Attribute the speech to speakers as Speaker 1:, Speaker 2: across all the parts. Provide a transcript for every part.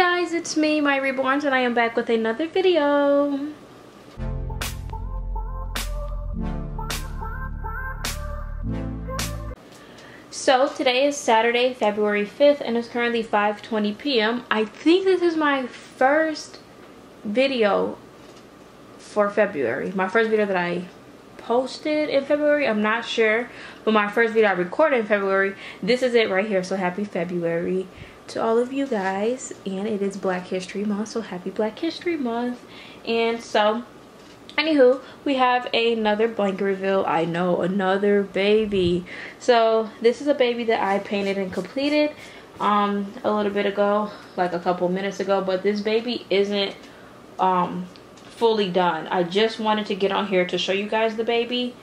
Speaker 1: guys, it's me, Mya Reborns, and I am back with another video. So today is Saturday, February 5th, and it's currently 5.20 p.m. I think this is my first video for February. My first video that I posted in February, I'm not sure. But my first video I recorded in February, this is it right here. So happy February to all of you guys and it is black history month so happy black history month. And so anywho we have another blanket reveal. I know another baby. So this is a baby that i painted and completed um a little bit ago like a couple minutes ago but this baby isn't um fully done. I just wanted to get on here to show you guys the baby.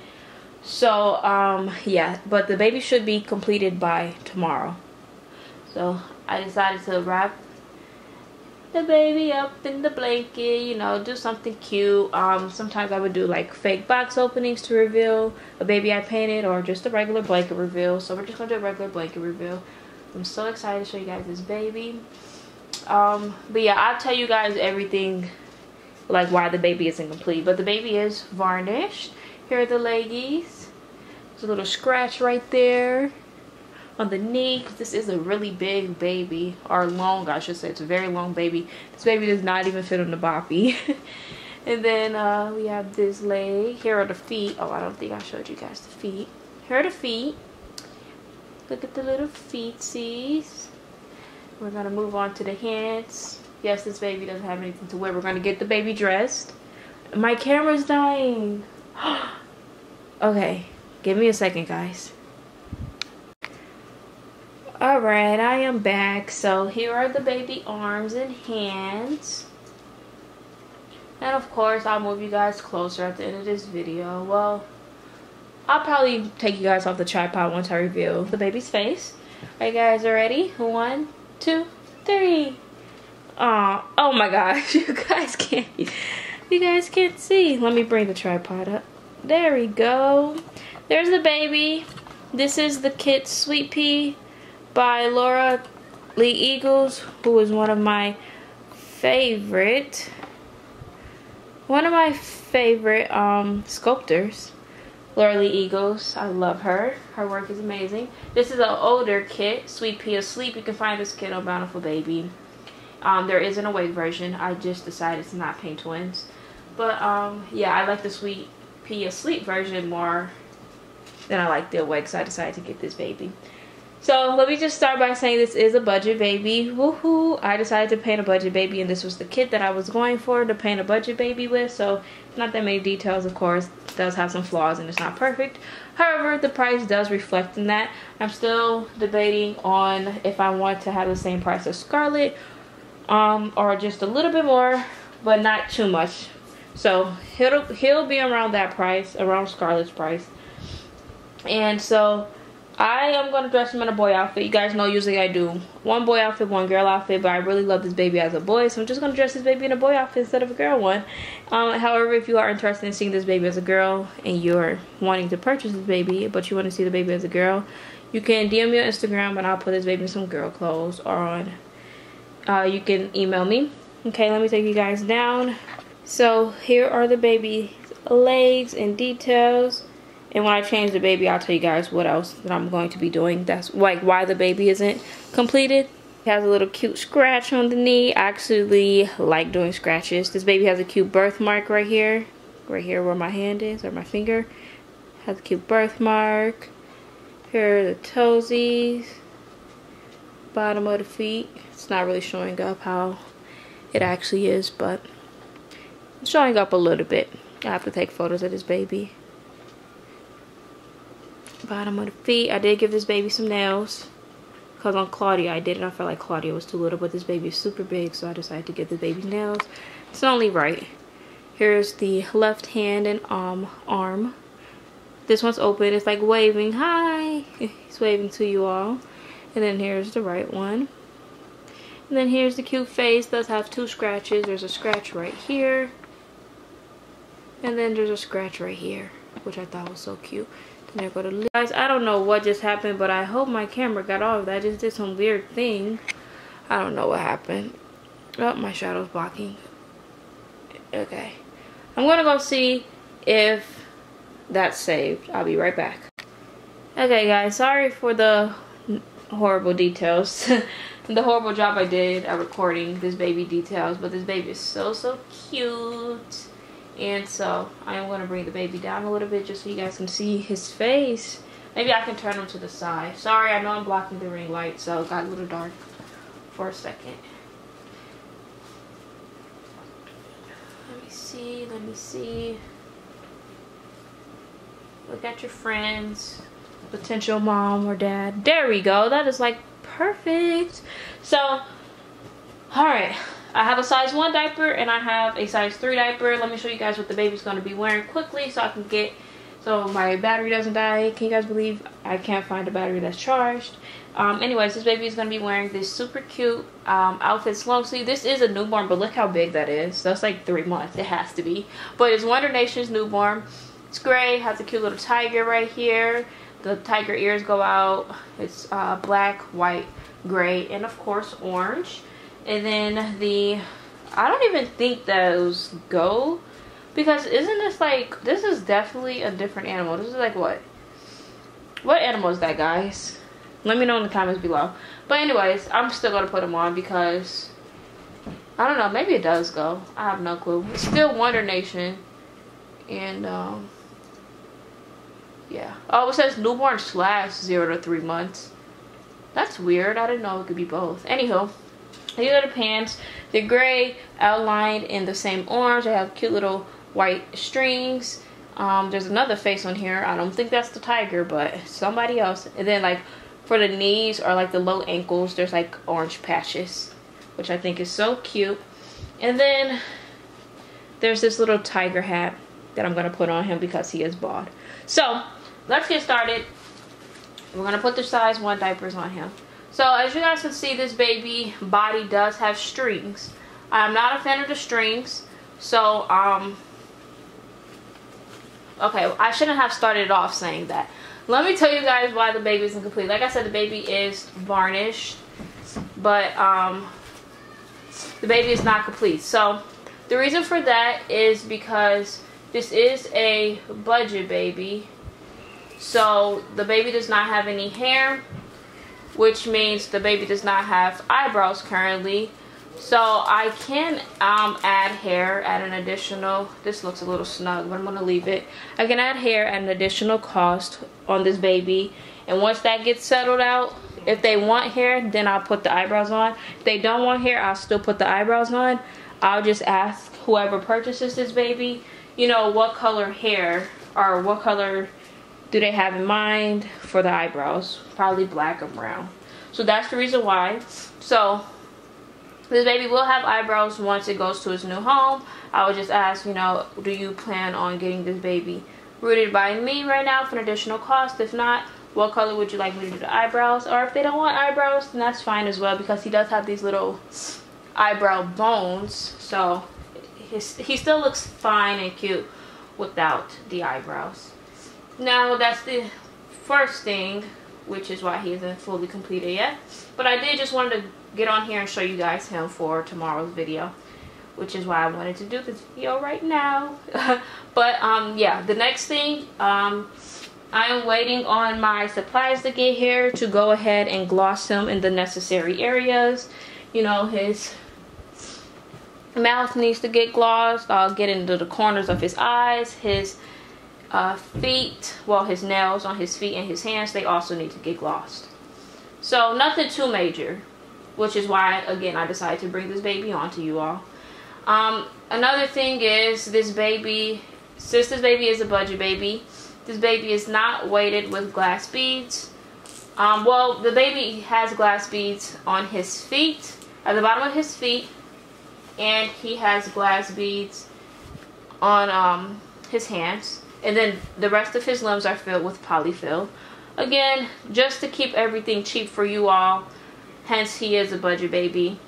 Speaker 1: So um yeah but the baby should be completed by tomorrow. So I decided to wrap the baby up in the blanket, you know, do something cute. Um, sometimes I would do like fake box openings to reveal a baby I painted or just a regular blanket reveal. So we're just gonna do a regular blanket reveal. I'm so excited to show you guys this baby. Um, but yeah, I'll tell you guys everything like why the baby isn't complete. But the baby is varnished. Here are the leggies. There's a little scratch right there on the knee. This is a really big baby or long I should say. It's a very long baby. This baby does not even fit on the boppy and then uh, we have this leg. Here are the feet. Oh I don't think I showed you guys the feet. Here are the feet. Look at the little feetsies. We're gonna move on to the hands. Yes this baby doesn't have anything to wear. We're gonna get the baby dressed. My camera's dying. Okay give me a second guys Alright, I am back. So here are the baby arms and hands. And of course, I'll move you guys closer at the end of this video. Well, I'll probably take you guys off the tripod once I reveal the baby's face. Are you guys ready? One, two, three. Oh, oh my gosh, you guys can't, you guys can't see. Let me bring the tripod up. There we go. There's the baby. This is the kit Sweet Pea by Laura Lee Eagles, who is one of my favorite, one of my favorite um, sculptors. Laura Lee Eagles, I love her. Her work is amazing. This is an older kit, Sweet Pea Asleep. You can find this kit on Bountiful Baby. Um, there is an awake version. I just decided to not paint twins. But um, yeah, I like the Sweet Pea Asleep version more than I like the awake, so I decided to get this baby. So let me just start by saying this is a budget baby. Woohoo! I decided to paint a budget baby and this was the kit that I was going for to paint a budget baby with. So not that many details of course. It does have some flaws and it's not perfect. However, the price does reflect in that. I'm still debating on if I want to have the same price as Scarlet um, or just a little bit more but not too much. So he'll, he'll be around that price, around Scarlet's price. And so I am going to dress him in a boy outfit. You guys know usually I do one boy outfit, one girl outfit, but I really love this baby as a boy, so I'm just going to dress this baby in a boy outfit instead of a girl one. Um, however, if you are interested in seeing this baby as a girl and you're wanting to purchase this baby, but you want to see the baby as a girl, you can DM me on Instagram and I'll put this baby in some girl clothes or on, uh, you can email me. Okay, let me take you guys down. So here are the baby legs and details. And when I change the baby, I'll tell you guys what else that I'm going to be doing. That's like why the baby isn't completed. It has a little cute scratch on the knee. I actually like doing scratches. This baby has a cute birthmark right here. Right here where my hand is, or my finger. Has a cute birthmark. Here are the toesies. Bottom of the feet. It's not really showing up how it actually is, but it's showing up a little bit. I have to take photos of this baby bottom of the feet. I did give this baby some nails. Because on Claudia, I did it. I felt like Claudia was too little. But this baby is super big. So I decided to give the baby nails. It's only right. Here's the left hand and um, arm. This one's open. It's like waving. Hi. He's waving to you all. And then here's the right one. And then here's the cute face. Does have two scratches. There's a scratch right here. And then there's a scratch right here. Which I thought was so cute. There go to guys. I don't know what just happened, but I hope my camera got off. That just did some weird thing. I don't know what happened. Oh, my shadow's blocking. Okay. I'm going to go see if that's saved. I'll be right back. Okay, guys. Sorry for the horrible details. the horrible job I did at recording this baby details. But this baby is so, so cute. And so I am going to bring the baby down a little bit just so you guys can see his face. Maybe I can turn him to the side. Sorry, I know I'm blocking the ring light, so it got a little dark for a second. Let me see, let me see. Look at your friends, potential mom or dad. There we go. That is like perfect. So, all right. I have a size 1 diaper and I have a size 3 diaper. Let me show you guys what the baby's going to be wearing quickly so I can get so my battery doesn't die. Can you guys believe I can't find a battery that's charged? Um, anyways, this baby is going to be wearing this super cute um, outfit long sleeve. This is a newborn, but look how big that is. That's like three months. It has to be. But it's Wonder Nation's newborn. It's gray. Has a cute little tiger right here. The tiger ears go out. It's uh, black, white, gray, and of course orange. And then the, I don't even think those go because isn't this like, this is definitely a different animal. This is like what? What animal is that, guys? Let me know in the comments below. But anyways, I'm still going to put them on because, I don't know, maybe it does go. I have no clue. It's still Wonder Nation. And, um, yeah. Oh, it says newborn slash zero to three months. That's weird. I didn't know it could be both. Anywho, these are the pants. They're gray, outlined in the same orange. They have cute little white strings. Um, there's another face on here. I don't think that's the tiger, but somebody else. And then like for the knees or like the low ankles, there's like orange patches, which I think is so cute. And then there's this little tiger hat that I'm gonna put on him because he is bald. So let's get started. We're gonna put the size one diapers on him. So as you guys can see, this baby body does have strings. I'm not a fan of the strings. So um, okay i shouldn't have started off saying that let me tell you guys why the baby isn't complete like i said the baby is varnished but um the baby is not complete so the reason for that is because this is a budget baby so the baby does not have any hair which means the baby does not have eyebrows currently so I can um, add hair at an additional, this looks a little snug, but I'm to leave it. I can add hair at an additional cost on this baby. And once that gets settled out, if they want hair, then I'll put the eyebrows on. If they don't want hair, I'll still put the eyebrows on. I'll just ask whoever purchases this baby, you know, what color hair or what color do they have in mind for the eyebrows. Probably black or brown. So that's the reason why. So this baby will have eyebrows once it goes to its new home. I would just ask, you know, do you plan on getting this baby rooted by me right now for an additional cost? If not, what color would you like me to do the eyebrows? Or if they don't want eyebrows, then that's fine as well because he does have these little eyebrow bones. So his, he still looks fine and cute without the eyebrows. Now that's the first thing, which is why he isn't fully completed yet. But I did just want to get on here and show you guys him for tomorrow's video which is why I wanted to do this video right now but um yeah the next thing um I am waiting on my supplies to get here to go ahead and gloss him in the necessary areas you know his mouth needs to get glossed I'll get into the corners of his eyes his uh, feet well his nails on his feet and his hands they also need to get glossed so nothing too major which is why again I decided to bring this baby on to you all. Um, another thing is this baby, since this baby is a budget baby, this baby is not weighted with glass beads. Um, well, the baby has glass beads on his feet, at the bottom of his feet, and he has glass beads on um, his hands. And then the rest of his limbs are filled with polyfill. Again, just to keep everything cheap for you all, Hence, he is a budget baby.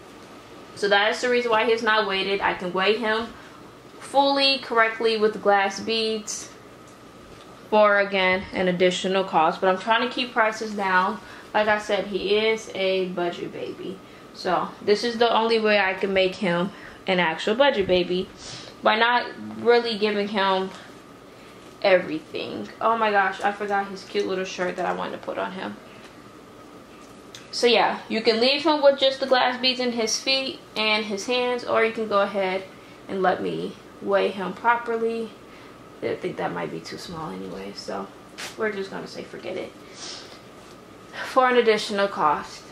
Speaker 1: So that is the reason why he's not weighted. I can weigh him fully correctly with glass beads for, again, an additional cost. But I'm trying to keep prices down. Like I said, he is a budget baby. So this is the only way I can make him an actual budget baby by not really giving him everything. Oh my gosh, I forgot his cute little shirt that I wanted to put on him. So yeah, you can leave him with just the glass beads in his feet and his hands or you can go ahead and let me weigh him properly. I think that might be too small anyway, so we're just going to say forget it. For an additional cost.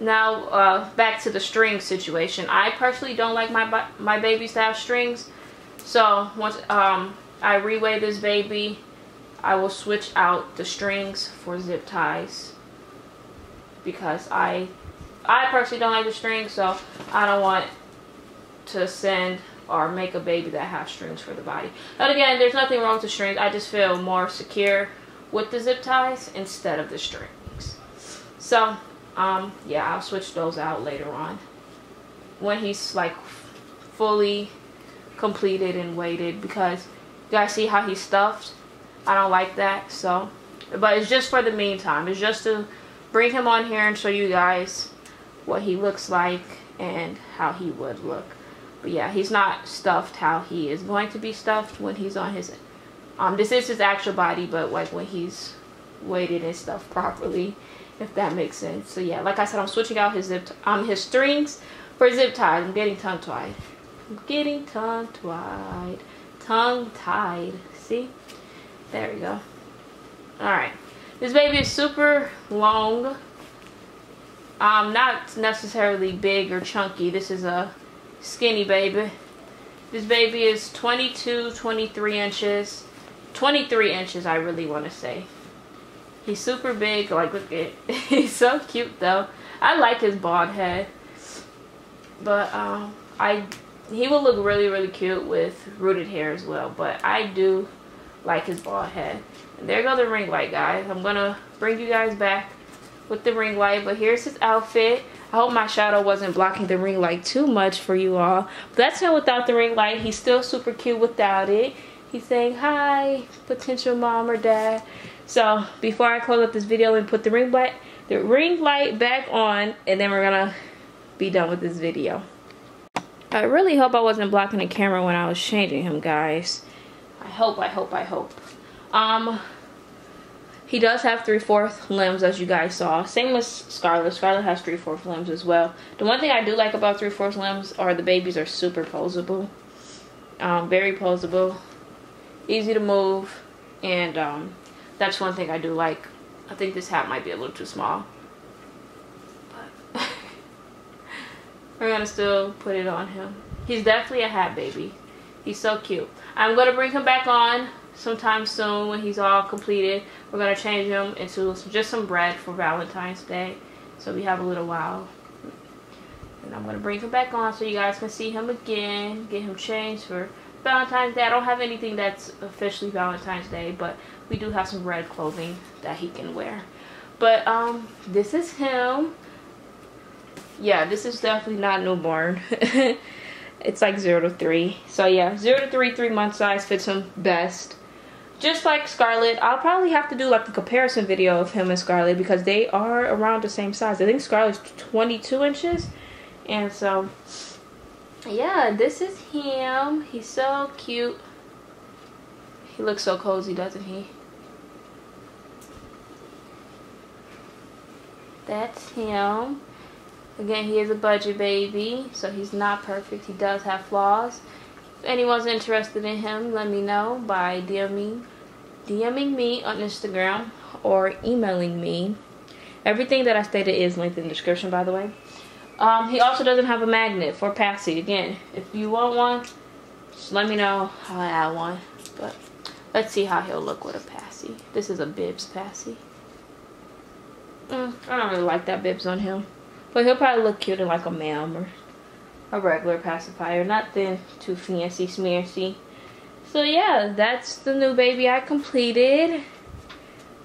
Speaker 1: Now, uh, back to the string situation. I personally don't like my my babies to have strings. So, once um, I reweigh this baby, I will switch out the strings for zip ties. Because I, I personally don't like the strings, so I don't want to send or make a baby that has strings for the body. But again, there's nothing wrong with the strings. I just feel more secure with the zip ties instead of the strings. So, um, yeah, I'll switch those out later on. When he's like fully completed and weighted because guys see how he's stuffed? I don't like that. So, but it's just for the meantime. It's just to bring him on here and show you guys what he looks like and how he would look. But yeah, he's not stuffed how he is going to be stuffed when he's on his um this is his actual body, but like when he's weighted and stuff properly if that makes sense. So yeah, like I said, I'm switching out his zip, um, his strings for zip ties. I'm getting tongue tied. I'm getting tongue tied. Tongue tied. See? There we go. Alright. This baby is super long. Um, not necessarily big or chunky. This is a skinny baby. This baby is 22, 23 inches. 23 inches, I really want to say. He's super big. Like, look at He's so cute, though. I like his bald head. But, um, I... He will look really, really cute with rooted hair as well. But I do like his bald head. And there go the ring light, guys. I'm going to bring you guys back with the ring light. But here's his outfit. I hope my shadow wasn't blocking the ring light too much for you all. But that's him without the ring light. He's still super cute without it. He's saying hi, potential mom or dad. So before I close up this video and put the ring light, the ring light back on, and then we're gonna be done with this video. I really hope I wasn't blocking the camera when I was changing him, guys. I hope, I hope, I hope. Um, he does have three-fourth limbs, as you guys saw. Same with Scarlet. Scarlet has three-fourth limbs as well. The one thing I do like about three-fourth limbs are the babies are super posable. Um, very posable. Easy to move. And um, that's one thing I do like. I think this hat might be a little too small. We're to still put it on him. He's definitely a hat baby. He's so cute. I'm to bring him back on sometime soon when he's all completed. We're to change him into just some bread for Valentine's Day. So we have a little while. And I'm to bring him back on so you guys can see him again. Get him changed for Valentine's Day. I don't have anything that's officially Valentine's Day, but we do have some red clothing that he can wear. But um, this is him. Yeah, this is definitely not newborn. it's like 0 to 3. So yeah, 0 to 3, 3 month size fits him best. Just like Scarlet, I'll probably have to do like a comparison video of him and Scarlet because they are around the same size. I think Scarlet's 22 inches. And so yeah, this is him. He's so cute. He looks so cozy, doesn't he? That's him. Again, he is a budget baby, so he's not perfect. He does have flaws. If anyone's interested in him, let me know by DMing, DMing me on Instagram or emailing me. Everything that I stated is linked in the description, by the way. Um, he also doesn't have a magnet for Passy. Again, if you want one, just let me know. How I'll add one. But let's see how he'll look with a Passy. This is a Bibs Passy. Mm, I don't really like that Bibs on him. But he'll probably look cute in like a Mam or a regular pacifier. Nothing too fancy smearsy. So yeah, that's the new baby I completed.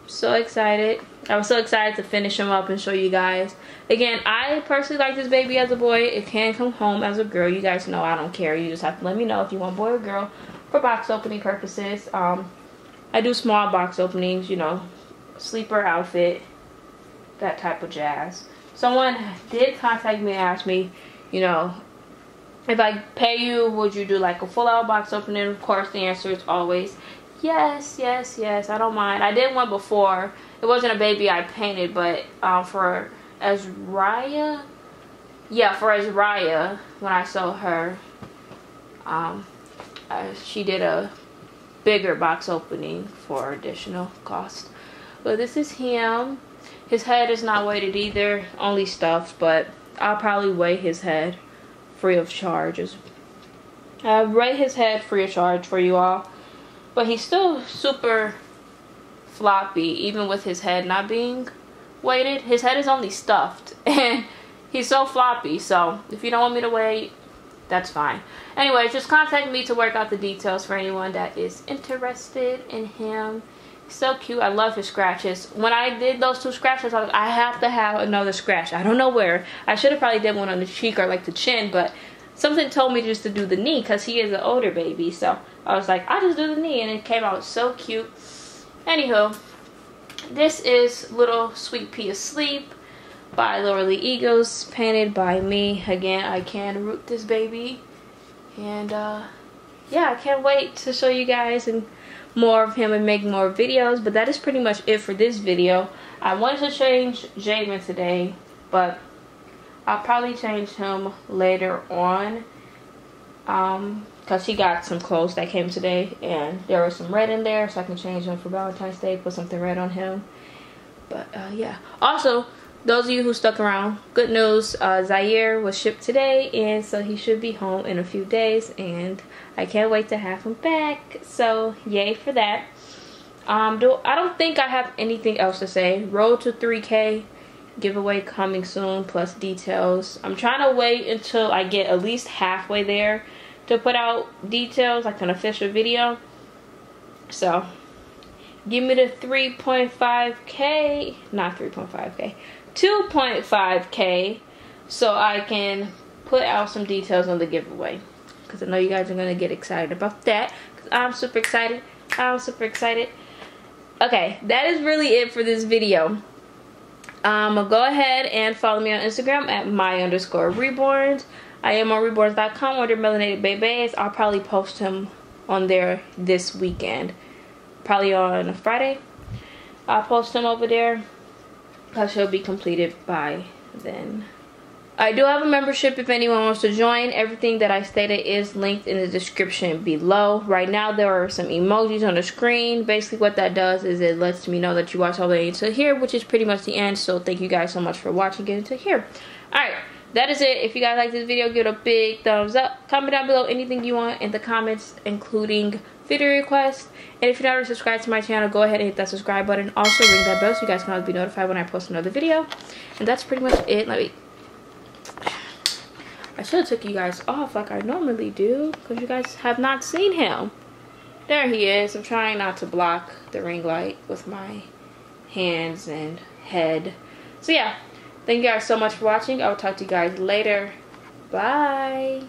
Speaker 1: So excited. I was so excited to finish him up and show you guys. Again, I personally like this baby as a boy. It can come home as a girl. You guys know I don't care. You just have to let me know if you want boy or girl for box opening purposes. Um, I do small box openings, you know, sleeper outfit, that type of jazz. Someone did contact me and ask me, you know, if I pay you, would you do like a full out box opening? Of course, the answer is always yes, yes, yes. I don't mind. I did one before. It wasn't a baby I painted, but um, for Azraya, yeah, for Azraya, when I saw her, um, uh, she did a bigger box opening for additional cost. But this is him. His head is not weighted either, only stuffed, but I'll probably weigh his head free of charge. I'll weigh his head free of charge for you all. But he's still super floppy, even with his head not being weighted. His head is only stuffed, and he's so floppy. So if you don't want me to weigh, that's fine. Anyways, just contact me to work out the details for anyone that is interested in him so cute. I love his scratches. When I did those two scratches, I was like, I have to have another scratch. I don't know where. I should have probably did one on the cheek or like the chin, but something told me just to do the knee because he is an older baby. So I was like, I'll just do the knee. And it came out so cute. Anywho, this is Little Sweet Pea Asleep by Laura Lee Eagles, painted by me. Again, I can root this baby. And uh, yeah, I can't wait to show you guys and more of him and make more videos but that is pretty much it for this video. I wanted to change jamin today but i'll probably change him later on um because he got some clothes that came today and there was some red in there so i can change him for valentine's day put something red on him. But uh, yeah. Also those of you who stuck around good news uh, zaire was shipped today and so he should be home in a few days and I can't wait to have him back. So yay for that. Um, do I don't think I have anything else to say. Road to 3K giveaway coming soon plus details. I'm trying to wait until I get at least halfway there to put out details like an official video. So give me the 3.5k, not 3.5k, 2.5k so I can put out some details on the giveaway because I know you guys are going to get excited about that because I'm super excited. I'm super excited. Okay, that is really it for this video. Um, go ahead and follow me on Instagram at mya underscore reborns. I am on reborns.com under melanated babies. I'll probably post him on there this weekend. Probably on Friday. I'll post him over there because he'll be completed by then. I do have a membership if anyone wants to join. Everything that I stated is linked in the description below. Right now there are some emojis on the screen. Basically what that does is it lets me know that you watched all the way until here, which is pretty much the end. So thank you guys so much for watching it until here. Alright, that is it. If you guys like this video, give it a big thumbs up. Comment down below anything you want in the comments, including video requests. And if you're not already subscribed to my channel, go ahead and hit that subscribe button. Also ring that bell so you guys can always be notified when I post another video. And that's pretty much it. Let me I should have took you guys off like I normally do because you guys have not seen him. There he is. I'm trying not to block the ring light with my hands and head. So yeah, thank you guys so much for watching. I will talk to you guys later. Bye.